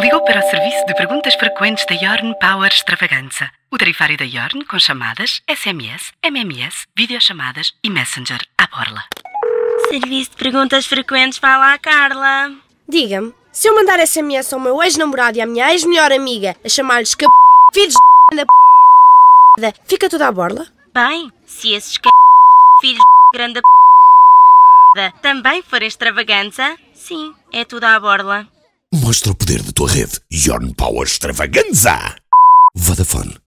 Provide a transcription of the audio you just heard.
Ligou para o serviço de perguntas frequentes da Yorn Power Extravaganza. O tarifário da Yorn com chamadas, SMS, MMS, videochamadas e Messenger à borla. Serviço de perguntas frequentes, fala a Carla. Diga-me, se eu mandar SMS ao meu ex-namorado e à minha ex-melhor amiga a chamar-lhes que filhos da p... fica tudo à borla? Bem, se esses c... filhos grande p... também forem extravaganza, sim, é tudo à borla. Mostra o poder da tua rede. Yorn Power Extravaganza. Vodafone.